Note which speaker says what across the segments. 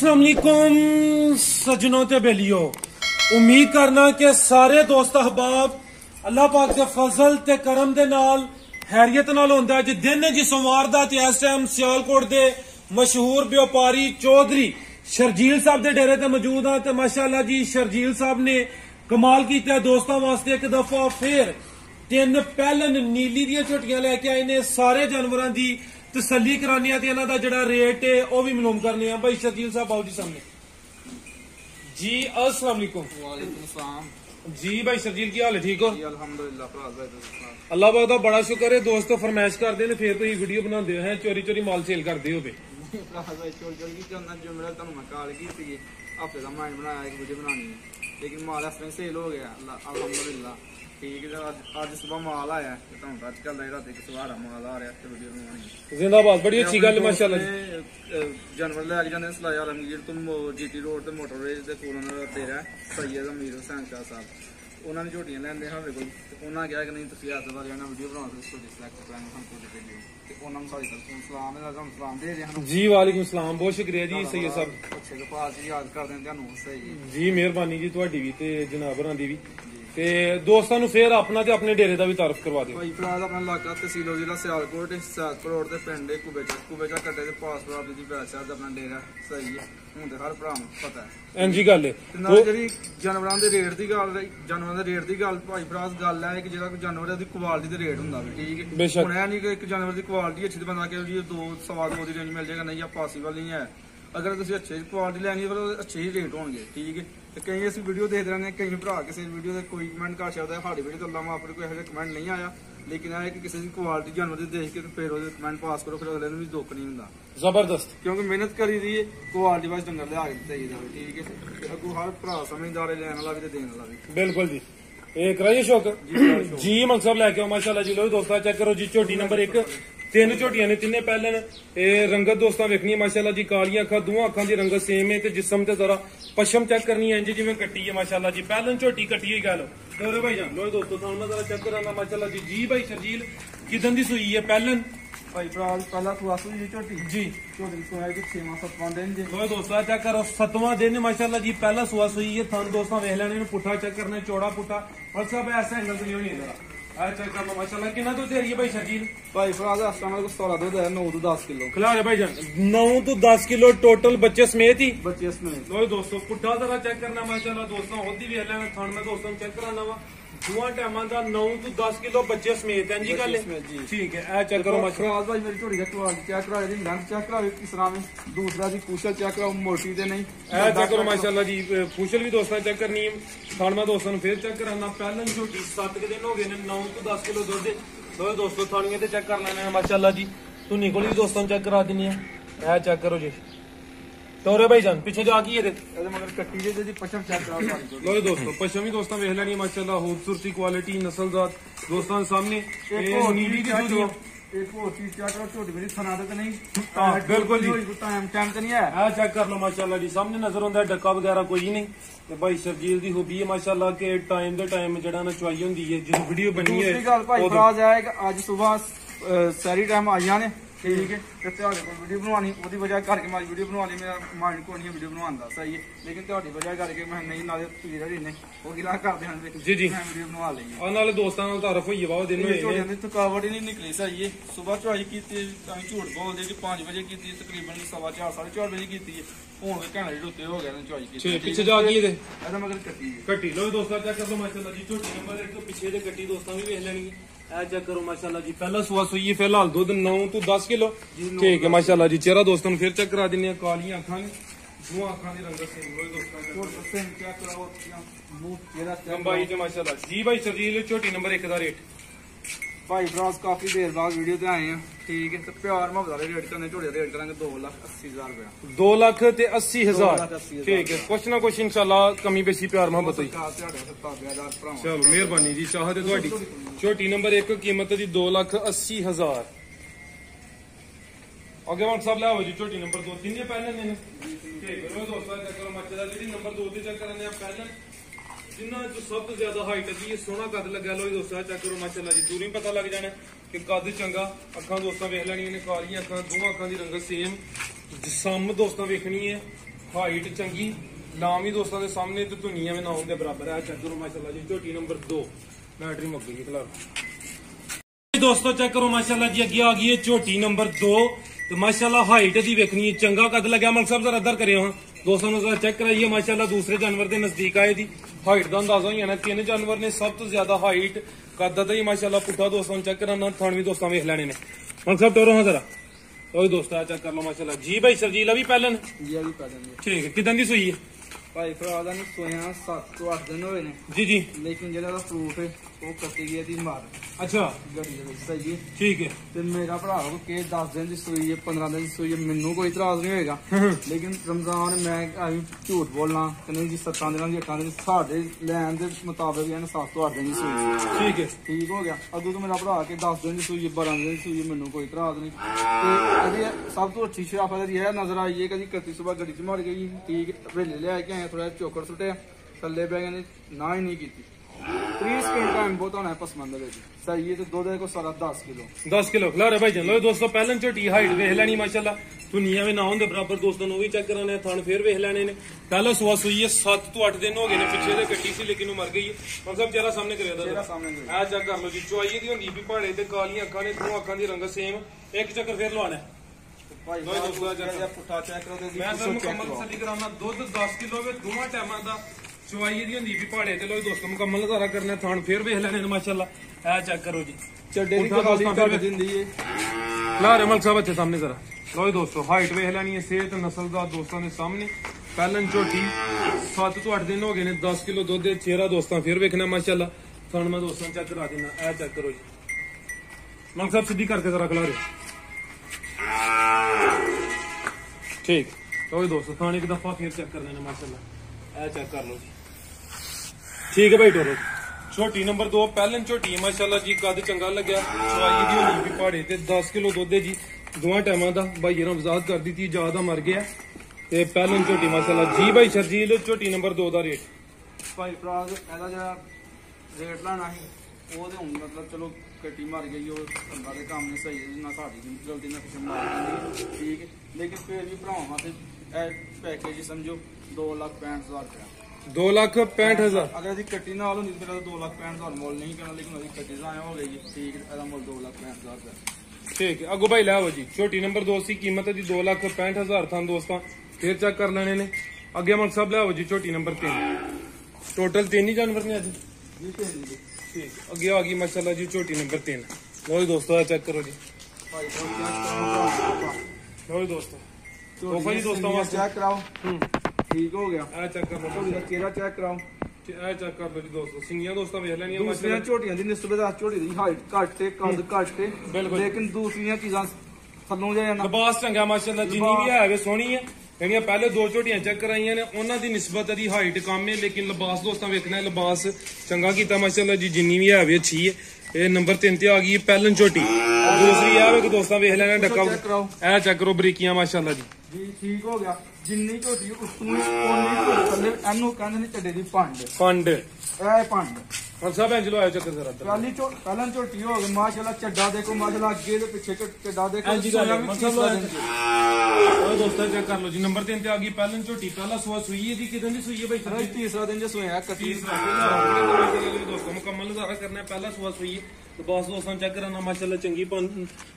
Speaker 1: अस्सलाम वालेकुम सजनों ते बेलियो ਉਮੀਦ ਕਰਨਾ ਕਿ ਸਾਰੇ ਦੋਸਤ ਅਹਬਾਬ ਅੱਲਾਹ ਪਾਕ ਦੇ ਫਜ਼ਲ ਤੇ ਕਰਮ ਦੇ ਨਾਲ ਹੈਰੀਅਤ ਨਾਲ ਹੁੰਦਾ ਅੱਜ ਦਿਨ ਹੈ ਜੀ ਸੋਮਵਾਰ ਦਾ ਤੇ ਇਸ ਟਾਈਮ ਸਿਆਲਕੋਟ ਦੇ ਮਸ਼ਹੂਰ ਵਪਾਰੀ ਚੌਧਰੀ ਸ਼ਰਜੀਲ ਸਾਹਿਬ ਦੇ ਡੇਰੇ ਤੇ ਮੌਜੂਦ ਆ ਤੇ ਮਾਸ਼ਾਅੱਲਾ ਜੀ ਸ਼ਰਜੀਲ ਸਾਹਿਬ ਨੇ ਕਮਾਲ ਕੀਤਾ ਦੋਸਤਾਂ ਵਾਸਤੇ ਇੱਕ ਦਫਾ ਫੇਰ ਤਿੰਨ ਪਹਿਲਨ ਨੀਲੀ ਦੀਆਂ ਝੋਟੀਆਂ ਲੈ ਕੇ ਆਏ ਨੇ ਸਾਰੇ ਜਾਨਵਰਾਂ ਦੀ ਤਸੱਲੀ ਕਰਾਉਣੀ ਆ ਤੇ ਇਹਨਾਂ ਦਾ ਜਿਹੜਾ ਰੇਟ ਹੈ ਉਹ ਵੀ ਮਾਲੂਮ ਕਰਨੇ ਆ। ਭਾਈ ਸ਼ਕੀਲ ਸਾਹਿਬ ਆਓ ਜੀ ਸਾਹਮਣੇ।
Speaker 2: ਜੀ ਅਸਲਾਮ
Speaker 1: ਅਲੈਕੁਮ। ਜੀ ਭਾਈ ਸਰਜੀਲ ਕੀ ਹਾਲ ਠੀਕ ਹੋ?
Speaker 2: ਜੀ ਅਲਹਮਦੁਲਿਲਾ ਭਰਾ ਭਾਈ ਤੁਸੀਂ
Speaker 1: ਅੱਲਾਹ ਪਾਕ ਦਾ ਬੜਾ ਸ਼ੁਕਰ ਹੈ ਦੋਸਤੋ ਫਰਮਾਇਸ਼ ਕਰਦੇ ਨੇ ਫੇਰ ਤੁਸੀਂ ਵੀਡੀਓ ਬਣਾਉਂਦੇ ਹੋ ਹੈ? ਚੋਰੀ ਚੋਰੀ ਮਾਲ ਸੇਲ ਕਰਦੇ ਹੋਵੇ।
Speaker 2: ਭਰਾ ਭਾਈ ਚੋਰੀ ਚੋਰੀ ਕੀ ਕਰਨਾ ਜੋ ਮੇਰਾ ਤੁਹਾਨੂੰ ਮੈਂ ਕੀਤੀ ਸੀ ਹਫ਼ਤੇ ਦਾ ਮਾਈਂਡ ਬਣਾਇਆ ਇੱਕ ਵੀਡੀਓ ਬਣਾਉਣੀ ਹੈ ਲੇਕਿਨ ਮਾਲ ਇਸ ਸੇਲ ਹੋ ਗਿਆ ਅੱਲਾਹ ਅਲਹਮਦੁਲਿਲਾ। ਠੀਕ ਹੈ ਤੇ ਅੱਜ ਅੱਜ ਸਵੇਰ ਮਾਲ ਆਇਆ ਤੇ ਤੁਹਾਨੂੰ ਅੱਜ ਕੱਲ ਦਾ ਜਿਹੜਾ ਤੇ ਸਵਾਰਾ ਮਾਲ ਆ ਰਿਹਾ ਤੇ ਵੀਡੀਓ ਬਣਾਉਣੀ
Speaker 1: ਜ਼ਿੰਦਾਬਾਦ ਬੜੀ ਅੱਛੀ ਗੱਲ ਮਾਸ਼ਾਅੱਲਾ ਜੀ।
Speaker 2: ਆਪਣੇ, ਅਹ, ਜਾਨਵਰ ਲੈ ਕੇ ਜਾਂਦੇ ਨੇ ਸਲਾਈ ਆਲਮਗੀਰ ਤੋਂ ਜੀਟੀ ਰੋਡ ਤੇ ਮੋਟਰਵੇਜ ਦੇ ਕੋਲ ਉਹਨਾਂ ਦਾ ਸੈਯਦ ਅਮੀਰ ਹੁਸੈਨ ਸ਼ਾਹ ਸਾਹਿਬ। ਉਹਨਾਂ ਨੇ ਝੋਟੀਆਂ ਲੈਂਦੇ ਸਾਡੇ ਕੋਲ। ਤੇ ਉਹਨਾਂ ਕਿਹਾ ਕਿ ਨਹੀਂ ਤੁਸੀਂ ਇਸ ਵਾਰ ਇਹਨਾਂ ਵੀਡੀਓ ਬਣਾ ਕੇ ਤੁਹਾਡੀ ਸਿਲੈਕਟ ਕਰਾਂਗੇ ਸਾਨੂੰ ਤੁਹਾਡੇ ਭੇਜਿਓ ਤੇ ਉਹਨਾਂ ਨੂੰ ਸਾਡੀ ਤਰਫੋਂ ਸਲਾਮ ਹੈ ਤੁਹਾਨੂੰ ਸਲਾਮ ਦੇ ਰਹੇ। ਹਨ
Speaker 1: ਜੀ ਵਾਲੇਕੁਮ ਸਲਾਮ ਬਹੁਤ ਸ਼ੁਕਰੀਆ ਜੀ ਸੈਯਦ ਸਾਹਿਬ।
Speaker 2: ਅੱਛੇ ਗੋਪਾਲ ਜੀ ਯਾਦ ਕਰਦੇ ਨੇ ਤੁਹਾਨੂੰ ਸਹੀ ਜੀ।
Speaker 1: ਜੀ ਮਿਹਰਬਾਨੀ ਜੀ ਤੁਹਾਡੀ ਵੀ ਤੇ ਜਨਾਬ ਹਰਾਂ ਦੀ ਵੀ। ਤੇ ਦੋਸਤਾਂ ਨੂੰ ਫੇਰ ਆਪਣਾ ਤੇ ਆਪਣੇ ਡੇਰੇ ਦਾ ਵੀ ਤਾਰਫ ਕਰਵਾ ਦਿਓ।
Speaker 2: ਭਾਈ ਫਿਲਹਾਲ ਆਪਣਾ ਇਲਾਕਾ ਤਹਿਸੀਲ ਜ਼ਿਲ੍ਹਾ ਸਿਆਲਕੋਟ ਸਿਆਲਕੋਟ ਰੋਡ ਤੇ ਪਿੰਡ ਹੈ ਕੁਬੇਚਾ। ਕੁਬੇਚਾ ਕੱਟੇ ਦੇ ਪਾਸਪੋਰਟ ਦੀ ਬੈਚਾ ਦਾ ਆਪਣਾ ਡੇਰਾ ਸਹੀ ਹੈ। ਹੁਣ ਤੇ ਹਰ ਭਰਾ ਨੂੰ ਪਤਾ ਹੈ।
Speaker 1: ਇੰਜੀ ਗੱਲ ਹੈ।
Speaker 2: ਤੇ ਨਾਲ ਜਿਹੜੀ ਜਾਨਵਰਾਂ ਦੇ ਰੇਟ ਦੀ ਗੱਲ ਜਾਨਵਰਾਂ ਦੇ ਰੇਟ ਦੀ ਗੱਲ ਭਾਈ ਭਰਾ ਗੱਲ ਹੈ ਕਿ ਜਿਹੜਾ ਕੋਈ ਜਾਨਵਰ ਉਹਦੀ ਕੁਆਲਿਟੀ ਦੇ ਰੇਟ ਹੁੰਦਾ ਵੀ ਠੀਕ ਹੈ। ਹੁਣ ਇਹ ਨਹੀਂ ਕਿ ਇੱਕ ਜਾਨਵਰ ਦੀ ਕੁਆਲਿਟੀ ਅੱਛੀ ਤੇ ਬੰਦਾ ਕਿ ਜੀ ਦੋ ਸਵਾ ਦੋ ਦੀ ਰੇਂਜ ਮਿਲ ਜਾਏਗਾ ਨਹੀਂ ਆ ਪੋਸੀਬਲ ਨਹੀਂ ਹੈ। ਅਗਰ ਤੁਸੀਂ ਅੱਛੇ ਕੁਆਲਿਟੀ ਲੈਣੀ ਹੈ ਫਿਰ ਉਹਦੇ ਅੱਛੇ ਹੀ ਰੇਟ ਹੋਣਗੇ ਠੀਕ ਹੈ? ਤੇ ਕਈ ਅਸੀਂ ਵੀਡੀਓ ਦੇਖਦੇ ਰਹਿੰਦੇ ਕਈ ਭਰਾ ਕਿਸੇ ਵੀਡੀਓ ਦੇ ਕੋਈ ਕਮੈਂਟ ਕਰ ਸਕਦਾ ਸਾਡੀ ਵੀਡੀਓ ਤੋਂ ਅੱਲਾਹ ਮਾਫ ਕੋਈ ਇਹੋ ਜਿਹਾ ਕਮੈਂਟ ਨਹੀਂ ਆਇਆ। ਲੇਕਿਨ ਇਹ ਹੈ ਕਿ ਕਿਸੇ ਦੀ ਕੁਆਲਿਟੀ ਜਾਨਵਰ ਦੀ ਦੇਖ ਕੇ ਤੇ ਫਿਰ ਉਹਦੇ ਕਮੈਂਟ ਪਾਸ ਕਰੋ ਫਿਰ ਅਗਲੇ ਨੂੰ ਵੀ ਦੁੱਖ ਨਹੀਂ ਹੁੰਦਾ।
Speaker 1: ਜ਼ਬਰਦਸਤ।
Speaker 2: ਕਿਉਂਕਿ ਮਿਹਨਤ ਕਰੀ ਦੀ ਹੈ ਕੁਆਲਿਟੀ ਵਾਈਜ਼ ਡੰਗਰ ਲਿਆ ਕੇ ਦਿੱਤਾ ਜੀ ਠੀਕ ਹੈ? ਤੇ ਅੱਗੋਂ ਹਰ ਭਰਾ ਸਮਝਦਾਰ ਲੈਣ ਵਾਲਾ ਵੀ ਤੇ ਦੇਣ ਵਾਲਾ ਵੀ।
Speaker 1: ਬਿਲਕੁਲ ਜੀ। ਇਹ ਕਰਾਈਏ ਸ਼ੌਕ? ਜੀ ਮਕਸਦ ਲੈ ਕੇ ਆਓ ਮਾਸ਼ਾਅੱਲਾ ਜੀ। ਲੋ ਦੋਸਤਾਂ ਚੈੱਕ ਕਰੋ ਜੀ ਝੋਟੀ ਨੰਬਰ 1 ਤਿੰਨ ਝੋਟੀਆਂ ਨੇ ਤਿੰਨੇ ਪਹਿਲਨ ਇਹ ਰੰਗਤ ਦੋਸਤਾਂ ਵੇਖਣੀ ਹੈ ਮਾਸ਼ਾਅੱਲਾ ਜੀ ਕਾਲੀਆਂ ਅੱਖਾਂ ਦੋਹਾਂ ਅੱਖਾਂ ਦੀ ਰੰਗਤ ਸੇਮ ਹੈ ਤੇ ਜਿਸਮ ਤੇ ਜ਼ਰਾ ਪਸ਼ਮ ਚੈੱਕ ਕਰਨੀ ਹੈ ਇੰਜ ਜਿਵੇਂ ਕੱਟੀ ਹੈ ਮਾਸ਼ਾਅੱਲਾ ਜੀ। ਪਹਿਲਨ ਝੋਟੀ ਕੱਟੀ ਹੋਈ ਗੱਲ। ਲੋਰੇ ਭਾਈ ਜਾਨ ਲੋ ਦੋਸਤੋ ਤੁਹਾਨੂੰ ਮੈਂ ਜ਼ਰਾ ਚੈੱਕ ਕਰਾਂਗਾ ਮਾਸ਼ਾਅੱਲਾ ਜੀ। ਜੀ ਭਾਈ ਸ਼ਰਜੀਲ ਕਿਦਾਂ ਦੀ ਸੂਈ ਹੈ? ਪਹਿਲਨ
Speaker 2: ਭਾਈ ਭਰਾ ਪਹਿਲਾ ਖੁਆਸੂ ਜੀ ਝੋਟੀ?
Speaker 1: ਜੀ।
Speaker 2: ਝੋਟੀ ਸੋਇਆ ਕਿ 6ਵਾਂ 7ਵਾਂ ਦਿਨ ਜੀ।
Speaker 1: ਲੋ ਦੋਸਤਾਂ ਚੈੱਕ ਕਰੋ ਸਤਵਾਂ ਦਿਨ ਹੈ ਮਾਸ਼ਾਅੱਲਾ ਜੀ ਪਹਿਲਾ ਸੂਆ ਸੂਈ ਹੈ। ਤੁਹਾਨੂੰ ਦੋਸਤਾਂ ਵੇਖ ਲੈਣੇ ਨੂੰ ਪੁੱਠਾ ਚੈੱਕ ਕਰਨਾ ਚੌੜਾ ਪੁੱਠਾ। ਔਰ ਸਭ ਐਸਾ ਐਂਗਲ ਤੇ ਨਹੀਂ ਹੋਣੀ ਜਰਾ। ਆ ਚੈੱਕ ਕਰ ਲਓ ਮਾਸ਼ਾਅੱਲਾ ਕਿੰਨਾ ਦੁੱਧ ਦੇ ਰਹੀ ਹੈ ਭਾਈ ਸ਼ਰਜੀਲ
Speaker 2: ਭਾਈ ਭਰਾ ਦਾ ਅਸਲਾਂ ਕੋਲ 17 ਦੁੱਧ ਹੈ 9 ਤੋਂ 10 ਕਿਲੋ
Speaker 1: ਖਿਲਾ ਭਾਈ ਜਾਨ 9 ਤੋਂ 10 ਕਿਲੋ ਟੋਟਲ ਬੱਚੇ ਸਮੇਤ ਹੀ
Speaker 2: ਬੱਚੇ ਇਸ ਨੂੰ
Speaker 1: ਲੋ ਦੋਸਤੋ ਪੁੱਠਾ ਜ਼ਰਾ ਚੈੱਕ ਕਰਨਾ ਮਾਸ਼ਾਅੱਲਾ ਦੋਸਤਾਂ ਉਹਦੀ ਵੀ ਹੱਲਾਂ ਥਣ ਮੈਂ ਦੋਸਤਾਂ ਨੂੰ ਚੈੱਕ ਕਰਾਣਾ ਵਾ ਦੋਆਂ ਟਾਈਮਾਂ ਦਾ 9 ਤੋਂ 10 ਕਿਲੋ ਬੱਚੇ ਸਮੇਤ ਹੈ ਜੀ ਗੱਲ
Speaker 2: ਜੀ।
Speaker 1: ਠੀਕ ਹੈ ਇਹ ਚੈੱਕ ਕਰੋ ਮਾਸ਼ਾਅੱਲਾ
Speaker 2: ਫਰਾਜ਼ ਭਾਈ ਮੇਰੀ ਝੋਟੀ ਦਾ ਕੁਆਲਿਟੀ ਚੈੱਕ ਕਰਾ ਇਹਦੀ ਲੰਗ ਚੈੱਕ ਕਰਾ ਕਿਸ ਤਰ੍ਹਾਂ ਵੀ ਦੂਸਰਾ ਦੀ ਕੁਸ਼ਲ ਚੈੱਕ ਕਰਾ ਮੋਟੀ ਤੇ ਨਹੀਂ।
Speaker 1: ਇਹ ਚੈੱਕ ਕਰੋ ਮਾਸ਼ਾਅੱਲਾ ਜੀ ਫੂਸ਼ਲ ਵੀ ਦੋਸਤਾਂ ਚੈੱਕ ਕਰਨੀ ਹੈ ਥਣ ਮੈਂ ਦੋਸਤਾਂ ਨੂੰ ਫੇਰ ਚੈੱਕ ਕਰਾਣਾ ਪਹਿਲਾਂ ਝੋਟੀ 7 ਦਿਨ ਹੋ ਗਏ ਨੇ 9 ਤੋਂ 10 ਕਿਲੋ ਦੁੱਧ ਦੇ। ਲੋ ਦੋਸਤੋ ਥਾਣੀਆਂ ਤੇ ਚੈੱਕ ਕਰ ਲੈਣਾ ਮਾਸ਼ਾਅੱਲਾ ਜੀ ਤੂੰ ਨਿਕੋਲੀ ਵੀ ਦੋਸਤਾਂ ਨੂੰ ਚੈੱਕ ਕਰਾ ਦਿੰਨੀ ਹੈ ਇਹ ਚੈੱਕ ਕਰੋ ਜੀ। ਤੋਰੇ ਭਾਈ ਜਾਨ ਪਿੱਛੇ ਜਾ ਕੀ ਇਹਦੇ?
Speaker 2: ਇਹਦੇ ਮਗਰ ਕੱਟੀ ਦੇ ਜਿਹਦੀ ਪਛਮ ਚੈੱਕ ਕਰਾ ਸਾਰੀ।
Speaker 1: ਲੋ ਜੀ ਦੋਸਤੋ ਪਸ਼ਮੀ ਦੋਸਤਾਂ ਵੇਖ ਲੈਣੀ ਮਾਸ਼ਾਅੱਲਾ ਖੂਬਸੂਰਤੀ ਕੁਆਲਿਟੀ ਨਸਲਜ਼ਾਤ ਦੋਸਤਾਂ ਦੇ ਸਾਹਮਣੇ। ਇਹ ਨੀਲੀ ਦੀ
Speaker 2: ਚੈੱਕ ਇੱਕ ਹੋਰ ਚੀਜ਼ ਚੈੱਕ ਕਰੋ ਝੋਟੀ ਮੇਰੀ ਥਣਾ ਤੇ ਨਹੀਂ।
Speaker 1: ਹਾਂ, ਬਿਲਕੁਲ ਜੀ।
Speaker 2: ਟਾਈਮ ਟਾਈਮ ਤੇ ਨਹੀਂ ਹੈ
Speaker 1: ਆ ਚੈੱਕ ਕਰ ਲਓ ਮਾਸ਼ਾਅੱਲਾ ਜੀ ਸਾਹਮਣੇ ਨਜ਼ਰ ਆਉਂਦਾ ਡੱਕਾ ਵਗੈਰਾ ਕੋਈ ਨਹੀਂ। ਤੇ ਭਾਈ ਸ਼ਰਜੀਲ ਦੀ ਹੋਬੀ ਹੈ ਮਾਸ਼ਾਅੱਲਾ ਕਿ ਟਾਈਮ ਦੇ ਟਾਈਮ ਜਿਹੜਾ ਨਾ ਚੁਆਈ ਹੁੰਦੀ ਹੈ ਜਦੋਂ ਵੀਡੀਓ ਬਣੀ ਹੈ
Speaker 2: ਦੂਸਰੀ ਗੱਲ ਭਾਈ ਫਰਾਜ਼ ਹੈ ਕਿ ਅੱਜ ਸਵੇਰ ਸੈਰੀ ਟਾਈਮ ਆਈਆਂ ਨੇ। ਠੀਕ ਹੈ ਤੇ ਤੁਹਾਡੇ ਕੋਲ ਵੀਡੀਓ ਬਣਾਉਣੀ ਉਹਦੀ ਵਜ੍ਹਾ ਕਰਕੇ ਮੈਂ ਵੀਡੀਓ ਬਣਵਾ ਲਈ ਮੇਰਾ ਮਾਈਂਡ ਕੋਈ ਨਹੀਂ ਵੀਡੀਓ ਬਣਾਉਣ ਦਾ ਸਹੀ ਹੈ। ਲੇਕਿਨ ਤੁਹਾਡੀ ਵਜ੍ਹਾ ਕਰਕੇ ਮੈਂ ਨਹੀਂ ਨਾਲੇ ਤੁਸੀਂ ਜਿਹੜੀ ਨੇ ਉਹ ਗਿਲਾ ਕਰਦੇ ਹਨ
Speaker 1: ਜੀ, ਜੀ।
Speaker 2: ਮੈਂ ਵੀਡੀਓ ਬਣਵਾ ਲਈ
Speaker 1: ਆ ਨਾਲੇ ਦੋਸਤਾਂ ਨਾਲ ਤਾਰਫ ਹੋਈ ਵਾ ਉਹ ਦਿਨ ਹੋਏ ਨੇ।
Speaker 2: ਦੀ ਥਕਾਵਟ ਹੀ ਨਹੀਂ ਨਿਕਲੀ ਸਹੀ ਹੈ। ਸਵੇਰ ਚੁਆਈ ਕੀਤੀ ਤਾਂ ਝੂਠ ਬੋਲਦੇ ਕਿ 5 ਵਜੇ ਕੀਤੀ ਤਕਰੀਬਨ 4:30 4:30 ਵਜੇ ਕੀਤੀ ਹੈ। ਹੁਣ ਵੀ ਘੰਟੇ ਦੇ ਉੱਤੇ ਹੋ ਗਿਆ ਨੇ ਚੁਆਈ ਕੀਤੀ।
Speaker 1: ਛੇ ਪਿੱਛੇ ਜਾ ਕੀ ਇਹਦੇ
Speaker 2: ਇਹਦਾ ਮਗਰ ਕੱਟੀ ਹੈ।
Speaker 1: ਕੱਟੀ। ਲੋ ਦੋਸਤਾਂ ਚੈੱਕ ਕਰ ਲਓ ਮਾਸ਼ਾਅੱਲਾ ਜੀ ਝੋਟੀ ਨੰਬਰ 1 ਤੋਂ ਪਿੱਛੇ ਦੇ ਕੱਟੀ ਦੋਸਤਾਂ ਵੀ ਵੇਖ ਲੈਣੀ ਹੈ ਇਹ ਚੈੱਕ ਕਰੋ ਮਾਸ਼ਾਅੱਲਾ ਜੀ ਪਹਿਲਾ ਸੂਆ ਸੂਈ ਹੈ ਫਿਲਹਾਲ ਦੁੱਧ 9 ਤੋਂ 10 ਕਿਲੋ ਠੀਕ ਹੈ ਮਾਸ਼ਾਅੱਲਾ ਜੀ ਚਿਹਰਾ ਦੋਸਤਾਂ ਨੂੰ ਫਿਰ ਚੈੱਕ ਕਰਾ ਦਿੰਨੇ ਆ ਕਾਲੀਆਂ ਅੱਖਾਂ ਨੇ ਦੋਹਾਂ ਅੱਖਾਂ ਦੀ ਰੰਗਤ ਭਾਈ ਸਰਜੀਲ ਝੋਟੀ ਨੰਬਰ 1 ਦਾ ਰੇਟ
Speaker 2: ਭਾਈ ਫਰਾਜ਼ ਕਾਫੀ ਦੇਰ ਬਾਅਦ ਵੀਡੀਓ ਤੇ ਆਏ ਆ ਠੀਕ ਹੈ ਤੇ ਪਿਆਰ ਮੁਹੱਬਤ ਵਾਲੇ ਰੇਟ ਕਰਨੇ ਝੋੜੇ ਦੇ ਰੇਟ ਕਰਾਂਗੇ 2 ਲੱਖ 80 ਹਜ਼ਾਰ ਰੁਪਏ
Speaker 1: 2 ਲੱਖ ਤੇ 80
Speaker 2: ਦੋ
Speaker 1: ਹਜ਼ਾਰ।
Speaker 2: ਲੱਖ ਅੱਸੀ ਹਜ਼ਾਰ।
Speaker 1: ਠੀਕ ਹੈ ਕੁਛ ਨਾ ਕੁਛ ਇਨਸ਼ਾਅੱਲਾ ਕਮੀ ਬੇਸੀ ਪਿਆਰ ਮੁਹੱਬਤ ਹੋਈ। ਚਲੋ ਮਿਹਰਬਾਨੀ ਜੀ ਚਾਹਤ ਤੁਹਾਡੀ। ਝੋਟੀ ਨੰਬਰ 1 ਕੀਮਤ ਦੀ 2 ਲੱਖ 80 ਹਜ਼ਾਰ। ਅੱਗੇ WhatsApp ਲੈ ਆਓ ਜੀ ਝੋਟੀ ਨੰਬਰ 2 ਤਿੰਨੇ ਪਹਿਲਾਂ ਨੇ। ਨਾ? ਠੀਕ ਹੈ ਦੋਸਤਾਂ ਚੈੱਕ ਕਰੋ ਮੱਚ ਦਾ ਜਿਹੜੀ ਨੰਬਰ 2 ਤੇ ਚੈੱਕ ਕਰਨੇ ਆ ਪਹਿਲਾਂ ਜਿੰਨਾ ਚ ਸਭ ਤੋਂ ਜ਼ਿਆਦਾ ਹਾਈਟ ਹੈ ਇਹ ਸੋਹਣਾ ਕੱਦ ਲੱਗਿਆ। ਲੋ ਦੋਸਤਾਂ ਚੈੱਕ ਕਰੋ ਮਾਸ਼ਾਅੱਲਾ ਜੀ। ਦੂਰੀ ਪਤਾ ਲੱਗ ਜਾਣਾ ਕਿ ਕੱਦ ਚੰਗਾ। ਅੱਖਾਂ ਦੋਸਤਾਂ ਵੇਖ ਲੈਣੀਆਂ ਨੇ, ਕਾਲੀਆਂ ਅੱਖਾਂ, ਦੋਵਾਂ ਅੱਖਾਂ ਦੀ ਰੰਗਤ ਸੇਮ ਜਿਸਮ ਦੋਸਤਾਂ ਵੇਖਣੀ ਹੈ ਹਾਈਟ ਚੰਗੀ। ਨਾਮ ਵੀ ਦੋਸਤਾਂ ਦੇ ਸਾਹਮਣੇ ਤੇ ਧੁਨੀਆਂ ਵੀ ਨਾਮ ਦੇ ਬਰਾਬਰ ਹੈ। ਚੈੱਕ ਕਰੋ ਮਾਸ਼ਾਅੱਲਾ ਜੀ, ਝੋਟੀ ਨੰਬਰ 2 ਬੈਟਰੀ ਮੁੱਕ ਗਈ ਖਲਾਰ ਦੋਸਤੋ ਚੈੱਕ ਕਰੋ ਮਾਸ਼ਾਅੱਲਾ ਜੀ, ਅੱਗੇ ਆ ਗਈ ਹੈ ਝੋਟੀ ਨੰਬਰ 2 ਤੇ ਮਾਸ਼ਾਅੱਲਾ ਹਾਈਟ ਦੀ ਵੇਖਣੀ ਹੈ, ਚੰਗਾ ਕੱਦ ਲੱਗਿਆ। ਮਲਕ ਸਾਹਿਬ, ਜ਼ਰਾ ਅੱਧਰ ਕਰਿਓ ਹਾਂ। ਦੋਸਤਾਂ ਨੂੰ ਜ਼ਰਾ ਚੈੱਕ ਕਰਾਈਏ ਮਾਸ਼ਾਅੱਲਾ ਦੂਸਰੇ ਜਾਨਵਰ ਦੇ ਨਜ਼ਦੀਕ ਆਏ ਦੀ। ਹਾਈਟ ਦਾ ਅੰਦਾਜ਼ਾ ਹੀ ਆਣਾ ਤਿੰਨ ਜਾਨਵਰ ਨੇ ਸਭ ਤੋਂ ਜ਼ਿਆਦਾ ਹਾਈਟ ਕੱਦ ਦਾ ਹੀ ਮਾਸ਼ਾਅੱਲਾ ਪੁੱਠਾ ਦੋਸਤਾਂ ਨੂੰ ਚੈੱਕ ਕਰਾਣਾ ਥਣ ਵੀ ਦੋਸਤਾਂ ਵੇਖ ਲੈਣੇ ਨੇ। ਮਲਕ ਸਾਹਿਬ ਟੋਰੋ ਹਾਂ ਜ਼ਰਾ। ਓਏ ਦੋਸਤਾ ਚੈੱਕ ਕਰ ਲਓ ਮਾਸ਼ਾਅੱਲਾ। ਜੀ ਭਾਈ ਸਰਜੀਲਾ ਵੀ ਪਹਿਲਨ
Speaker 2: ਜੀ ਆ ਵੀ ਪਾ ਦਿੰਦੇ
Speaker 1: ਠੀਕ ਹੈ ਕਿਦਾਂ ਦੀ ਸੂਈ ਹੈ?
Speaker 2: ਭਾਈ ਭਰਾ ਦਾ ਨੂੰ ਸੋਇਆ 7 ਤੋਂ 8 ਦਿਨ ਹੋਏ ਨੇ।
Speaker 1: ਜੀ ਜੀ।
Speaker 2: ਲੇਕਿਨ ਜਿਹੜਾ ਦਾ ਪ੍ਰੂਫ ਹੈ ਉਹ ਕੱਟੀ ਗਈ ਦੀ ਮਾਰ।
Speaker 1: ਅੱਛਾ।
Speaker 2: ਗੱਡੀ ਦੇ ਵਿੱਚ ਸਹੀ ਹੈ
Speaker 1: ਠੀਕ ਹੈ।
Speaker 2: ਤੇ ਮੇਰਾ ਭਰਾ ਕੋ ਕਿ 10 ਦਿਨ ਦੀ ਸੂਈ ਹੈ 15 ਦਿਨ ਦੀ ਸੂਈ ਹੈ ਮੈਨੂੰ ਕੋਈ ਇਤਰਾਜ਼ ਨਹੀਂ ਹੋਏਗਾ। ਲੇਕਿਨ ਰਮਜ਼ਾਨ ਮੈਂ ਆਈ ਝੂਠ ਬੋਲਣਾ ਕਿ ਨਹੀਂ ਜੀ 7 ਦਿਨਾਂ ਦੀ 8 ਦਿਨ ਦੀ ਸਾਡੇ ਲੈਣ ਦੇ ਮੁਤਾਬਕ ਇਹਨਾਂ 7 ਤੋਂ 8 ਦਿਨ ਦੀ ਸੂਈ ਹੈ।
Speaker 1: ਠੀਕ ਹੈ।
Speaker 2: ਠੀਕ ਹੋ ਗਿਆ। ਅੱਗੋਂ ਤੋਂ ਮੇਰਾ ਭਰਾ ਕੇ 10 ਦਿਨ ਦੀ ਸੂਈ ਹੈ 12 ਦਿਨ ਦੀ ਸੂਈ ਹੈ ਮੈਨੂੰ ਕੋਈ ਇਤਰਾਜ਼ ਨਹੀਂ। ਤੇ ਇਹਦੀ ਸਭ ਤੋਂ ਅੱਛੀ ਸ਼ਰਾਫਤ ਇਹਦੀ ਇਹ ਨਜ਼ਰ ਆਈ ਹੈ ਕਦੀ ਕੱਤੀ ਸੁਬਾ ਗੱਡੀ 'ਚ ਮਰ ਗਈ ਠੀਕ ਵੇਲੇ ਲਿਆ ਕੇ ਆਏ ਥੋੜਾ ਚੋਕਰ ਸੁੱਟਿਆ ਥੱਲੇ ਬੈ ਗਏ ਨੇ ਨਾ ਹੀ ਨਹੀਂ ਕੀਤੀ 30 ਸਕਿੰਟ ਟਾਈਮ ਬਹੁਤ ਹੋਣਾ ਹੈ ਪਸਮੰਦ ਦੇ ਵਿੱਚ। ਸਹੀ ਹੈ ਤੇ ਦੁੱਧ ਦੇ ਕੋ ਸਾਰਾ 10 ਕਿਲੋ।
Speaker 1: 10 ਕਿਲੋ। ਖਲਾ ਰਿਹਾ ਭਾਈ ਜਾਨ ਲੋ ਦੋਸਤੋ ਪਹਿਲਾਂ ਝੋਟੀ ਹਾਈਟ ਵੇਖ ਲੈਣੀ ਮਾਸ਼ਾਅੱਲਾ। ਦੁਨੀਆ ਵੀ ਨਾ ਹੁੰਦੇ ਬਰਾਬਰ ਦੋਸਤਾਂ ਨੂੰ ਵੀ ਚੈੱਕ ਕਰਾਣੇ ਥਣ ਫੇਰ ਵੇਖ ਲੈਣੇ ਨੇ। ਪਹਿਲਾਂ ਸਵਾ ਸੂਈ ਹੈ 7 ਤੋਂ 8 ਦਿਨ ਹੋ ਗਏ ਨੇ ਪਿੱਛੇ ਦੇ ਕੱਟੀ ਸੀ ਲੇਕਿਨ ਉਹ ਮਰ ਗਈ ਹੈ। ਮਨ ਸਾਹਿਬ ਚਿਹਰਾ ਸਾਹਮਣੇ ਕਰਿਆ ਦਾ
Speaker 2: ਸਾਹਮਣੇ ਗਈ
Speaker 1: ਆ ਚੈੱਕ ਕਰ ਲਓ ਜੀ ਚੁਆਈ ਦੀ ਹੁੰਦੀ ਵੀ ਪਹਾੜੇ ਤੇ ਕਾਲੀਆਂ ਅੱਖਾਂ ਨੇ ਦੋ ਅੱਖਾਂ ਦੀ ਰੰਗਤ ਸੇਮ ਇੱਕ ਚੱਕਰ ਫੇਰ ਲਵਾਣਾ।
Speaker 2: ਭਾਈ
Speaker 1: ਦੋਸਤਾਂ
Speaker 2: ਜਿਹੜਾ ਪੁੱਠਾ ਚੈੱਕ। ਕਰੋ ਤੇ
Speaker 1: ਮੈਂ ਤੁਹਾਨੂੰ ਮੁਕੰਮਲ ਤਸੱਲੀ ਕਰਾਉਣਾ ਦੁੱਧ 10 ਕਿਲੋ ਵੇ ਦੋਵਾਂ ਟਾਈਮਾਂ ਦਾ ਚੁਆਈ ਦੀ ਹੁੰਦੀ ਵੀ ਪਹਾੜੇ ਤੇ ਲੋ ਦੋਸਤੋ ਮੁਕੰਮਲ ਨਜ਼ਾਰਾ ਕਰਨਾ ਥਣ ਫੇਰ ਵੇਖ ਲੈਣੇ ਨੇ ਮਾਸ਼ਾਅੱਲਾ। ਇਹ ਚੈੱਕ ਕਰੋ ਜੀ।
Speaker 2: ਚੱਡੇ ਦੀ
Speaker 1: ਦੋਸਤਾਂ
Speaker 2: ਕਰ ਦਿੰਦੀ ਏ।
Speaker 1: ਲਾ ਰਮਲ ਸਾਹਿਬ ਇੱਥੇ ਸਾਹਮਣੇ ਜ਼ਰਾ। ਲੋ ਦੋਸਤੋ ਹਾਈਟ ਵੇਖ ਲੈਣੀ ਹੈ ਸਿਹਤ ਨਸਲ ਦਾ ਦੋਸਤਾਂ ਦੇ ਸਾਹਮਣੇ। ਪਹਿਲਨ ਝੋਟੀ 7 ਤੋਂ 8 ਦਿਨ ਹੋ ਗਏ ਨੇ 10 ਕਿਲੋ ਦੁੱਧ ਦੇ ਚਿਹਰਾ ਦੋਸਤਾਂ ਫਿਰ ਵੇਖਣਾ ਮਾਸ਼ਾਅੱਲਾ। ਤੁਹਾਨੂੰ ਮੈਂ ਦੋਸਤਾਂ ਚੈੱਕ ਕਰਾ ਦੇਣਾ ਇਹ ਚੈੱਕ ਕਰੋ ਜੀ। ਮਲਕ ਸਾਹਿਬ ਸਿੱਧੀ ਕਰਕੇ ਜ਼ਰਾ ਖਲਾ ਰਹੇ ਠੀਕ। ਲੋ ਦੋਸਤੋ ਥਾਣੇ ਇੱਕ ਦਫਾ ਫਿਰ ਚੈੱਕ ਕਰ ਲੈਣਾ ਮਾਸ਼ਾਅੱਲਾ। ਇਹ ਚੈੱਕ ਕਰ ਲਓ ਜੀ। ਠੀਕ ਹੈ ਭਾਈ ਟੋਰੋ। ਛੋਟੀ ਨੰਬਰ 2 ਪਹਿਲਨ ਝੋਟੀ ਮਾਸ਼ਾਅੱਲਾ ਜੀ ਕੱਦ ਚੰਗਾ ਲੱਗਿਆ। ਚਵਾਈ ਦੀ ਹੋਣੀ ਵੀ ਪਹਾੜੇ ਤੇ 10 ਕਿਲੋ ਦੁੱਧ ਹੈ ਜੀ। ਦੋਵਾਂ ਟਾਈਮਾਂ ਦਾ ਭਾਈ ਇਹਨਾਂ ਵਜ਼ਾਤ ਕਰ ਦਿੱਤੀ ਜ਼ਿਆਦਾ ਮਰ ਗਿਆ। ਤੇ ਪਹਿਲਨ ਝੋਟੀ ਮਾਸ਼ਾਅੱਲਾ ਜੀ ਭਾਈ ਸ਼ਰਜੀਲ ਝੋਟੀ ਨੰਬਰ 2 ਦਾ ਰੇਟ।
Speaker 2: ਭਾਈ ਫਰਾਜ਼ ਇਹਦਾ ਜਿਹੜਾ ਰੇਟ ਲਾਣਾ ਸੀ ਉਹ ਤੇ ਹੁਣ ਮਤਲਬ ਚਲੋ ਕੱਟੀ ਮਾਰ ਗਈ ਉਹ ਬੰਦਾ ਦੇ ਕੰਮ ਨੇ ਸਹੀ ਨਾ ਸਾਡੀ ਦੀ ਗਲਤੀ ਨਾ ਕਿਸੇ ਮਾਰ ਗਈ ਠੀਕ ਹੈ ਲੇਕਿਨ ਫਿਰ ਵੀ ਭਰਾਵਾਂ ਤੇ ਇਹ ਪੈਕੇਜ ਸਮਝੋ 2 ਲੱਖ 65000 ਰੁਪਇਆ।
Speaker 1: 2 ਲੱਖ 65000
Speaker 2: ਅਗਰ ਇਹਦੀ ਕੱਟੀ ਨਾਲ ਹੁੰਦੀ ਤਾਂ 2 ਲੱਖ 65000 ਮੁੱਲ ਨਹੀਂ ਕਰਨਾ ਲੇਕਿਨ ਉਹਦੀ ਕੱਟੀ ਤਾਂ ਆਇਆ ਹੋ ਗਈ ਜੀ ਠੀਕ ਹੈ, ਇਹਦਾ ਮੁੱਲ 2 ਲੱਖ 65000 ਰੁਪਇਆ
Speaker 1: ਠੀਕ ਹੈ ਅੱਗੋਂ ਭਾਈ ਲੈ ਆਓ ਜੀ ਛੋਟੀ ਨੰਬਰ 2 ਸੀ ਕੀਮਤ ਦੀ 2 ਲੱਖ 65000 ਥਾਂ ਦੋਸਤਾਂ ਫੇਰ ਚੈੱਕ ਕਰ ਲੈਣੇ ਨੇ। ਅੱਗੇ ਮਨ ਸਾਹਿਬ ਲੈ ਆਓ ਜੀ ਛੋਟੀ ਨੰਬਰ 3 ਟੋਟਲ 3 ਹੀ ਜਾਨਵਰ ਨੇ ਅੱਜ?
Speaker 2: ਜੀ ਜੀ
Speaker 1: ਠੀਕ ਅੱਗੇ ਆ ਗਈ ਮਾਸ਼ਾਅੱਲਾ ਜੀ ਝੋਟੀ ਨੰਬਰ 3 ਲੋ ਜੀ ਦੋਸਤੋ ਚੈੱਕ ਕਰੋ ਜੀ।
Speaker 2: ਭਾਈ ਬਹੁਤ
Speaker 1: ਲੋ ਜੀ ਦੋਸਤੋ। ਤੋਹਫਾ ਜੀ ਦੋਸਤਾਂ ਵਾਸਤੇ।
Speaker 2: ਚੈੱਕ ਕਰਾਓ।
Speaker 1: ਹੂੰ।
Speaker 2: ਠੀਕ ਹੋ ਗਿਆ।
Speaker 1: ਆ ਚੈੱਕ ਕਰ ਲਓ
Speaker 2: ਝੋਟੀ ਦਾ ਚਿਹਰਾ ਚੈੱਕ ਕਰਾਓ।
Speaker 1: ਇਹ ਚੈੱਕ ਕਰ ਲਓ ਜੀ ਦੋਸਤੋ। ਸਿੰਗੀਆਂ ਦੋਸਤਾਂ ਵੇਖ ਲੈਣੀਆਂ
Speaker 2: ਦੂਸਰੀਆਂ ਝੋਟੀਆਂ ਦੀ ਨਿਸਬਤ ਆ ਝੋਟੀ ਦੀ ਹਾਈਟ ਘੱਟ ਤੇ ਕੱਦ ਘੱਟ ਤੇ।
Speaker 1: ਬਿਲਕੁਲ।
Speaker 2: ਲੇਕਿਨ ਦੂਸਰੀਆਂ ਚੀਜ਼ਾਂ ਥੱਲੋਂ ਜਾ ਜਾਣਾ
Speaker 1: ਲਿਬਾਸ ਚੰਗਾ ਮਾਸ਼ਾਅੱਲਾ ਜਿੰਨੀ ਵੀ ਹੈ ਵੇ ਸੋਹਣੀ ਹੈ ਜਿਹੜੀਆਂ ਪਹਿਲੇ ਦੋ ਝੋਟੀਆਂ ਚੈੱਕ ਕਰਾਈਆਂ ਨੇ ਉਹਨਾਂ ਦੀ ਨਿਸਬਤ ਦੀ ਹਾਈਟ ਕਮ ਹੈ ਲੇਕਿਨ ਲਿਬਾਸ ਦੋਸਤਾਂ ਵੇਖਣਾ ਹੈ, ਲਿਬਾਸ ਚੰਗਾ ਕੀਤਾ ਮਾਸ਼ਾਅੱਲਾ ਜੀ ਜਿੰਨੀ ਵੀ ਹੈ ਵੇ ਅੱਛੀ ਹੈ ਇਹ ਨੰਬਰ 3 ਤੇ ਆ ਗਈ ਪਹਿਲਨ ਝੋਟੀ ਦੂਸਰੀ ਆ ਵੇ ਕਿ ਦੋਸਤਾਂ ਵੇਖ ਲੈਣਾ ਡੱਕਾ ਇਹ ਚੈੱਕ ਕਰੋ ਬਰੀਕੀਆਂ ਮਾਸ਼ਾਅੱਲਾ ਜੀ।
Speaker 2: ਜੀ ਠੀਕ ਹੋ ਗਿਆ। ਜਿੰਨੀ ਝੋਟੀ ਉਤੋਂ ਹੀ ਓਨੀ ਝੋਟੀ ਥੱਲੇ ਇਹਨੂੰ ਕਹਿੰਦੇ ਨੇ ਚੱਡੇ ਦੀ ਪੰਡ
Speaker 1: ਫੰਡ
Speaker 2: ਇਹ ਪੰਡ
Speaker 1: ਇੰਜ ਲੋ ਆਇਆ ਚੱਕਰ ਜ਼ਰਾ।
Speaker 2: ਪਹਿਲੀ ਝੋ ਪਹਿਲਾਂ ਝੋਟੀ ਹੋ ਗਈ ਮਾਸ਼ਾਅੱਲਾ ਚੱਡਾ ਦੇਖੋ ਮਾਸ਼ਾਅੱਲਾ ਅੱਗੇ ਪਿੱਛੇ ਚੱਡਾ ਦੇਖੋ
Speaker 1: ਉਹ ਦੋਸਤਾਂ ਚੈੱਕ ਕਰ ਲਓ ਜੀ। ਨੰਬਰ 3 ਤੇ ਆ ਗਈ ਪਹਿਲਨ ਝੋਟੀ ਪਹਿਲਾ ਸਵਾ ਸੂਈ ਜੀ। ਕਿਦਾਂ ਦੀ ਸੂਈ ਹੈ ਭਾਈ
Speaker 2: ਅਰੇ ਤੀਸਰਾ ਦਿਨ ਜੇ ਸੋਇਆ ਕੱਤੀ
Speaker 1: ਤੀਸਰਾ ਪਹਿਲਾ ਦੋਸਤੋ ਮੁਕੰਮਲ ਨਜ਼ਾਰਾ ਕਰਨਾ ਪਹਿਲਾ ਸਵਾ ਸੂਈ ਲਿਬਾਸ ਦੋਸਤਾਂ ਚੈੱਕ ਕਰਾਣਾ ਮਾਸ਼ਾਅੱਲਾ ਚੰਗੀ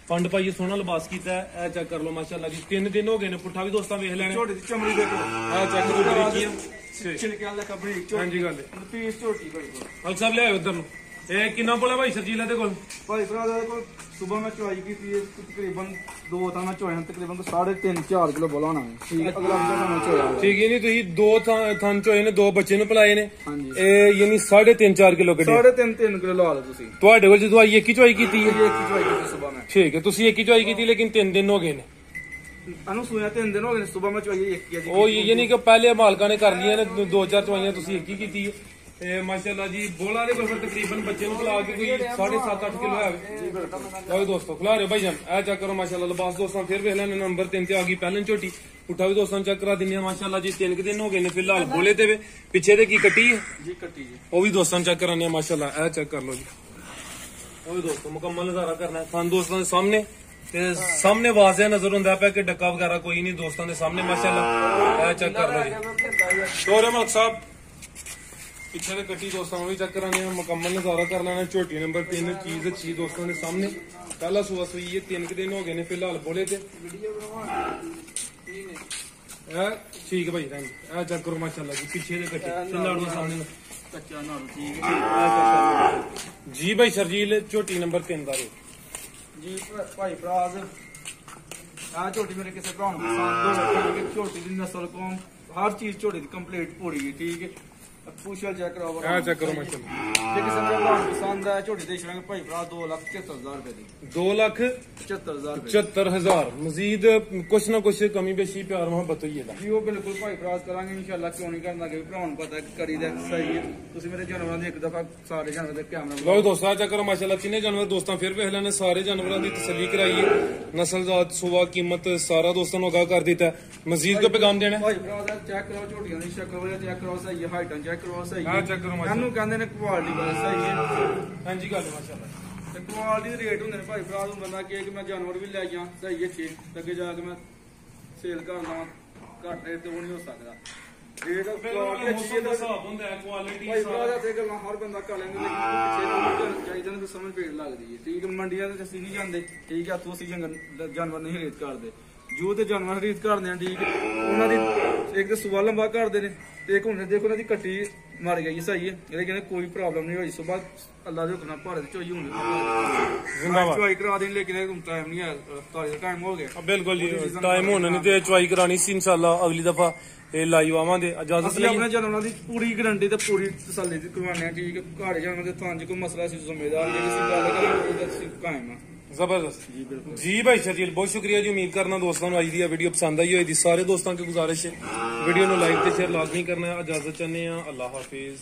Speaker 1: ਪੰਡ ਪਾਈ ਸੋਹਣਾ ਲਿਬਾਸ ਕੀਤਾ ਇਹ ਚੈੱਕ ਕਰ ਲਓ ਮਾਸ਼ਾਅੱਲਾ ਜੀ। ਤਿੰਨ ਦਿਨ ਹੋ ਗਏ ਨੇ ਪੁੱਠਾ ਵੀ ਦੋਸਤਾਂ ਵੇਖ ਲੈਣੇ।
Speaker 2: ਝੋਟੀ ਦੀ ਚਮੜੀ ਦੇਖੋ
Speaker 1: ਆ ਚੈੱਕ ਕਰੋ ਬਰੀਕੀਆਂ
Speaker 2: ਛਿਲਕਿਆਂ ਦਾ ਕਬਰੀ
Speaker 1: ਹਾਂਜੀ ਗੱਲ
Speaker 2: ਪੀਸ ਝੋਟੀ ਬੜੀ
Speaker 1: ਸਾਹਿਬ ਲਿਆਓ ਉਧਰ ਨੂੰ। ਇਹ ਕਿੰਨਾ ਬੋਲਾ ਭਾਈ ਸਰਜੀਲਾ ਦੇ ਕੋਲ?
Speaker 2: ਭਾਈ ਭਰਾ ਦੇ ਕੋਲ ਸਵੇਰ ਮੈਂ ਚੁਆਈ ਕੀਤੀ ਹੈ ਤਕਰੀਬਨ ਦੋ ਤਾਂ ਮੈਂ ਚੁਆਇਆ ਤਕਰੀਬਨ 3.5 4 ਕਿਲੋ ਬੋਲਾ ਹੋਣਾ ਹੈ ਠੀਕ ਹੈ, ਅਗਲਾ ਹਫਤਾ ਮੈਂ ਚੁਆਇਆ।
Speaker 1: ਠੀਕ ਹੈ ਨਹੀਂ ਤੁਸੀਂ ਦੋ ਥਾਂ ਚੋਏ ਨੇ ਦੋ ਬੱਚੇ ਨੂੰ ਪਿਲਾਏ ਨੇ।
Speaker 2: ਹਾਂਜੀ।
Speaker 1: ਇਹ ਯਾਨੀ 3.5 4 ਕਿਲੋ ਕੱਢੇ
Speaker 2: 3.5 3 ਕਿਲੋ ਲਾ ਲਓ ਤੁਸੀਂ।
Speaker 1: ਤੁਹਾਡੇ ਕੋਲ ਜਦੋਂ ਆਈ ਇੱਕ ਹੀ ਚੋਈ ਕੀਤੀ ਹੈ?
Speaker 2: ਇਹ ਇੱਕ ਚੁਆਈ ਕੀਤੀ ਸਵੇਰ ਮੈਂ।
Speaker 1: ਠੀਕ ਹੈ ਤੁਸੀਂ ਇੱਕ ਹੀ ਚੋਈ ਕੀਤੀ ਲੇਕਿਨ ਤਿੰਨ ਦਿਨ ਹੋ ਗਏ ਨੇ।
Speaker 2: ਅਨੂ ਸੋਇਆ ਤਿੰਨ ਦਿਨ ਹੋ ਗਏ ਨੇ ਸਵੇਰ ਮੈਂ ਚੁਆਈ ਇੱਕ ਹੀ
Speaker 1: ਉਹ ਨਹੀਂ ਕਿ ਪਹਿਲੇ ਮਾਲਕਾਂ ਨੇ ਕਰ ਲਈਆਂ ਨੇ ਦੋ- ਚਾਰ ਚਵਾਈਆਂ ਤੁਸੀਂ ਇੱਕ ਹੀ ਕੀਤੀ ਹੈ। ਤੇ ਮਾਸ਼ਾਅੱਲਾ ਜੀ ਬੋਲਾ ਦੇ ਕੋਲ ਤਕਰੀਬਨ ਬੱਚੇ ਨੂੰ ਖਿਲਾ ਕੇ ਕੋਈ 7.5 8 ਕਿਲੋ ਹੈ। ਲਓ ਦੋਸਤੋ ਖਿਲਾ ਰਹੇ ਭਾਈ ਜਾਨ। ਇਹ ਚੈੱਕ ਕਰੋ ਮਾਸ਼ਾਅੱਲਾ ਲਿਬਾਸ ਦੋਸਤਾਂ ਫਿਰ ਵੇਖ ਲੈਣੇ ਨੰਬਰ 3 ਤੇ ਆ ਗਈ ਪਹਿਲਾਂ ਝੋਟੀ। ਪੁੱਠਾ ਵੀ ਦੋਸਤਾਂ ਚੈੱਕ ਕਰਾ ਦਿੰਦੇ ਆ ਮਾਸ਼ਾਅੱਲਾ ਜੀ ਤਿੰਨ ਕੁ ਦਿਨ ਹੋ ਗਏ ਨੇ ਫਿਲਹਾਲ ਬੋਲੇ ਤੇ ਵੇ। ਪਿੱਛੇ ਦੇ ਕੀ ਕੱਟੀ ਹੈ?
Speaker 2: ਜੀ ਕੱਟੀ ਜੀ।
Speaker 1: ਉਹ ਵੀ ਦੋਸਤਾਂ ਚੈੱਕ ਕਰਾਨੇ ਆ ਮਾਸ਼ਾਅੱਲਾ ਇਹ ਚੈੱਕ ਕਰ ਲਓ ਜੀ। ਉਹ ਵੀ ਦੋਸਤੋ ਮੁਕੰਮਲ ਨਜ਼ਾਰਾ ਕਰਨਾ ਹੈ। ਖਾਨ ਦੋਸਤਾਂ ਦੇ ਸਾਹਮਣੇ ਤੇ ਸਾਹਮਣੇ ਵਾਜ਼ਿਆ ਨਜ਼ਰ ਹੁੰਦਾ ਪਿਆ ਕਿ ਡੱਕਾ ਵਗੈਰਾ ਕੋਈ ਨਹੀਂ ਦੋਸਤਾਂ ਦੇ ਸਾਹਮਣੇ ਮਾਸ਼ਾਅੱਲਾ ਇਹ ਚੈੱਕ ਕਰ ਲਓ ਜੀ। ਸ਼ੋਰੇ ਮਲਕ ਸਾਹਿਬ। ਪਿੱਛੇ ਦੇ ਕੱਟੀ ਦੋਸਤਾਂ ਨੂੰ ਵੀ ਚੈੱਕ ਕਰਾਂਗੇ ਮੁਕੰਮਲ ਨਜ਼ਾਰਾ ਕਰ ਲੈਣਾ, ਝੋਟੀ ਨੰਬਰ 3 ਚੀਜ਼ ਅੱਛੀ ਦੋਸਤਾਂ ਦੇ ਸਾਹਮਣੇ। ਪਹਿਲਾ ਸੂਆ ਸੂਈ ਇਹ ਤਿੰਨ ਕੁ ਦਿਨ ਹੋ ਗਏ ਨੇ ਫਿਲਹਾਲ ਬੋਲੇ ਤੇ। ਇਹ ਠੀਕ ਭਾਈ ਰੰਗ ਇਹ ਚੈੱਕ ਕਰੋ ਮਾਸ਼ਾਅੱਲਾ ਜੀ, ਪਿੱਛੇ ਦੇ ਕੱਟੀ ਤੇ ਸਾਹਮਣੇ
Speaker 2: ਕੱਚਾ ਨਾਲ ਠੀਕ ਹੈ
Speaker 1: ਜੀ ਭਾਈ ਸਰਜੀਲ ਝੋਟੀ ਨੰਬਰ 3 ਦਾ ਰੇ
Speaker 2: ਜੀ ਭਾਈ ਫਰਾਜ਼ ਆ ਝੋਟੀ ਮੇਰੇ ਕਿਸੇ ਭਰਾ ਨੂੰ ਪਸੰਦ ਹੋਵੇ ਝੋਟੀ ਦੀ ਨਸਲ ਕੋਮ ਹਰ ਚੀਜ਼ ਝੋਟੀ ਦੀ ਕੰਪਲੀਟ ਪੂਰੀ ਠੀਕ ਹੈ? ਪੁਸ਼ਲ ਚੈੱਕ ਕਰਾਓ
Speaker 1: ਇਹ ਚੈੱਕ ਕਰੋ ਮਾਸ਼ਾਅੱਲਾ
Speaker 2: ਜੇ। ਕਿਸੇ ਮੇਰੇ ਭਰਾ ਨੂੰ ਪਸੰਦ ਆ ਝੋਟੀ ਦੇ ਛੜਾਂਗੇ ਭਾਈ ਫਰਾਜ਼ 2 ਲੱਖ 75000 ਰੁਪਏ ਦੀ।
Speaker 1: 2 ਲੱਖ
Speaker 2: 75000 ਰੁਪਏ
Speaker 1: 74000 ਮਜ਼ੀਦ ਕੁਛ ਨਾ ਕੁਛ ਕਮੀ ਬੇਸ਼ੀ ਪਿਆਰ ਮੁਹੱਬਤ ਹੋਈ ਇਹਦਾ।
Speaker 2: ਜੀ ਉਹ ਬਿਲਕੁਲ ਭਾਈ ਫਰਾਜ਼ ਕਰਾਂਗੇ ਇਨਸ਼ਾਅੱਲਾ ਕਿਉਂ ਨਹੀਂ ਕਰਨਾ ਕਿ ਭਰਾ ਨੂੰ ਪਤਾ ਕਿ ਕਰੀ ਦਾ ਸਹੀ ਹੈ। ਤੁਸੀਂ ਮੇਰੇ ਜਾਨਵਰਾਂ ਦੀ ਇੱਕ ਦਫਾ ਸਾਰੇ ਜਾਨਵਰਾਂ ਦੇ ਕੈਮਰਾ
Speaker 1: ਲਓ ਦੋਸਤਾਂ ਚੈੱਕ ਕਰੋ ਮਾਸ਼ਾਅੱਲਾ ਤਿੰਨੇ ਜਾਨਵਰ ਦੋਸਤਾਂ ਫਿਰ ਵੇਖ ਲੈਣੇ ਸਾਰੇ ਜਾਨਵਰਾਂ ਦੀ ਤਸੱਲੀ ਕਰਾਈ ਹੈ ਨਸਲ ਜਾਤ ਸੁਵਾ ਕੀਮਤ ਸਾਰਾ ਦੋਸਤਾਂ ਨੂੰ ਅਗਾਹ ਕਰ ਦਿੱਤਾ। ਮਜ਼ੀਦ ਕੋ ਪੈਗਾਮ ਦੇਣਾ?
Speaker 2: ਭਾਈ ਭਰਾ ਚੈੱਕ ਕਰੋ ਝੋਟੀਆਂ ਦੀ ਸ਼ਕਲ ਵਗੈਰਾ ਚੈੱਕ ਕਰੋ ਸਹੀ ਹਾਈਟਾਂ ਚੈੱਕ ਕਰੋ ਸਹੀ
Speaker 1: ਹਾਂ, check ਕਰੋ ਮਾਸ਼ਾਅੱਲਾ।
Speaker 2: ਇਹਨੂੰ ਕਹਿੰਦੇ ਨੇ ਕੁਆਲਿਟੀ ਬਸ ਸਹੀ ਹੈ।
Speaker 1: ਹਾਂਜੀ ਗੱਲ ਹੈ ਮਾਸ਼ਾਅੱਲਾ
Speaker 2: ਤੇ ਕੁਆਲਿਟੀ ਦੇ ਰੇਟ ਹੁੰਦੇ ਨੇ ਭਾਈ ਭਰਾ ਨੂੰ ਬੰਦਾ ਕਹੇ ਕਿ ਮੈਂ ਜਾਨਵਰ ਵੀ ਲੈ ਜਾ ਸਹੀ ਅੱਛੇ ਤੇ ਅੱਗੇ ਜਾ ਕੇ ਮੈਂ ਸੇਲ ਕਰਨਾ ਘੱਟ ਰੇਟ ਤੇ ਉਹ ਨਹੀਂ ਹੋ ਸਕਦਾ। ਰੇਟ ਕੁਆਲਿਟੀ ਅੱਛੀ ਹੈ ਤਾਂ
Speaker 1: ਹਿਸਾਬ ਹੁੰਦਾ ਹੈ ਕੁਆਲਿਟੀ
Speaker 2: ਭਾਈ ਭਰਾ ਦਾ ਤੇ ਗੱਲਾਂ ਹਰ ਬੰਦਾ ਕਰ ਲੈਂਦਾ ਲੇਕਿਨ ਪਿੱਛੇ ਚਾਹੀਦਾ ਨਾ ਸਮਝ ਪੇੜ ਲੱਗਦੀ ਹੈ। ਠੀਕ ਹੈ ਮੰਡੀਆਂ ਤੇ ਅਸੀਂ ਨਹੀਂ ਜਾਂਦੇ। ਠੀਕ ਹੈ ਤੂੰ ਅਸੀਂ ਜੰਗਲ ਜਾਨਵਰ ਨਹੀਂ ਖਰੀਦ ਕਰਦੇ। ਜੋ ਤੇ ਜਾਨਵਰ ਖਰੀਦ ਕਰਦੇ ਆ ਠੀਕ ਹੈ ਉਹਨਾਂ ਦੀ ਇੱਕ ਤੇ ਸੁਬਾ ਲੰਬਾ ਕਰਦੇ ਨੇ। ਤੇ ਹੁਣ ਦੇਖੋ ਉਹਨਾਂ ਦੀ ਕੱਟੀ ਮਰ ਗਈ ਸਹੀ ਹੈ। ਇਹਦੇ ਕਹਿੰਦੇ ਕੋਈ ਪ੍ਰੋਬਲਮ ਨਹੀਂ ਹੋਈ। ਸੁਬਾ ਅੱਲਾ ਦੇ ਹੁਕਮ ਨਾਲ ਭਾਰਤ ਚੋਈ ਹੁਣ
Speaker 1: ਜ਼ਿੰਦਾਬਾਦ।
Speaker 2: ਚੋਈ ਕਰਾ ਦੇਣ ਲੇਕਿਨ ਇਹ ਟਾਈਮ ਨਹੀਂ ਹੈ ਤਾਲੀ ਦਾ ਟਾਈਮ ਹੋ ਗਿਆ।
Speaker 1: ਆ, ਬਿਲਕੁਲ ਜੀ ਟਾਈਮ ਹੋਣਾ ਨਹੀਂ ਤੇ ਚੁਆਈ ਕਰਾਣੀ ਸੀ ਇਨਸ਼ਾਅੱਲਾ ਅਗਲੀ ਦਫਾ ਇਹ ਲਾਈਵ ਆਵਾਂਗੇ। ਇਜਾਜ਼ਤ
Speaker 2: ਅਸੀਂ
Speaker 1: ਲਈ
Speaker 2: ਆਪਣੇ ਜਾਨਵਰਾਂ ਦੀ ਪੂਰੀ ਗਰੰਟੀ ਤੇ ਪੂਰੀ ਤਸੱਲੀ ਦੀ ਕਰਵਾਉਂਦੇ ਹਾਂ ਠੀਕ ਹੈ ਘਾੜੇ ਜਾਨਵਰ ਦੇ ਥਾਂ 'ਚ ਕੋਈ ਮਸਲਾ ਸੀ ਜ਼ਿੰਮੇਦਾਰ ਜੇ ਅਸੀਂ ਗੱਲ ਕਰੀਏ ਉਹਦੇ ਅਸੀਂ ਕਾਇਮ ਆ
Speaker 1: ਜ਼ਬਰਦस्त
Speaker 2: ਜੀ ਬਿਲਕੁਲ।
Speaker 1: ਜੀ ਭਾਈ ਸ਼ਰਜੀਲ ਬਹੁਤ ਸ਼ੁਕਰੀਆ ਜੀ ਉਮੀਦ ਕਰਨਾ ਦੋਸਤਾਂ ਨੂੰ ਅੱਜ ਦੀ ਇਹ ਵੀਡੀਓ ਪਸੰਦ ਆਈ ਹੋਏਗੀ ਸਾਰੇ ਦੋਸਤਾਂ ਕੀ ਗੁਜ਼ਾਰਿਸ਼ ਹੈ। ਵੀਡੀਓ ਨੂੰ ਲਾਈਕ ਤੇ ਸ਼ੇਅਰ ਲਾਜ਼ਮੀ ਕਰਨਾ। ਹੈ ਇਜਾਜ਼ਤ ਚਾਹੁੰਦੇ ਆ ਅੱਲਾਹ ਹਾਫਿਜ਼।